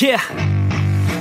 Yeah.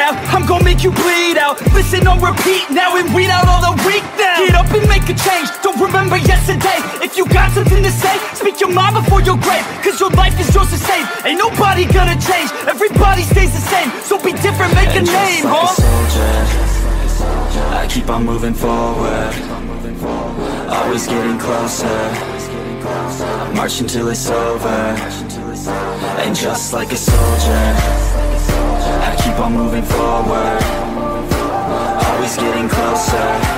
I'm gonna make you bleed out. Listen on repeat now and weed out all the weak now. Get up and make a change. Don't remember yesterday. If you got something to say Speak your mind before your grave. Cause your life is yours to save. Ain't nobody gonna change. Everybody stays the same. So be different, make a And name, just like huh? a soldier. I keep on moving forward. Always getting closer. March until it's over. And just like a soldier I keep on moving forward. Always getting closer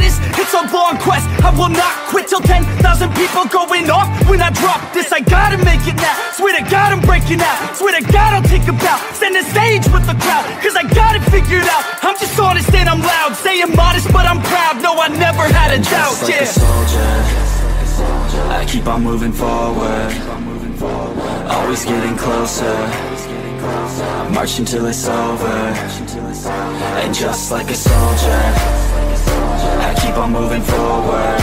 long quest I will not quit till 10,000 people going off. When I drop this, I gotta make it now. Swear to God I'm breaking out. Swear to God I'll take a bow. Stand the stage with the crowd Cause I got it figured out. I'm just honest and I'm loud. Saying modest but I'm proud. No, I never had a doubt, Just like yeah. a soldier. I keep on moving forward. Always getting closer. I march until it's over. And just like a soldier I keep on moving forward.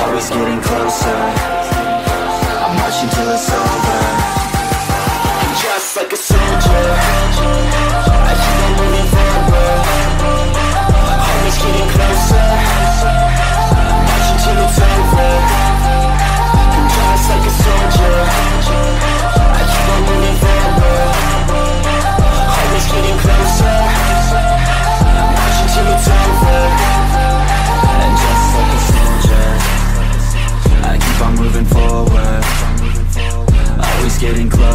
Always getting closer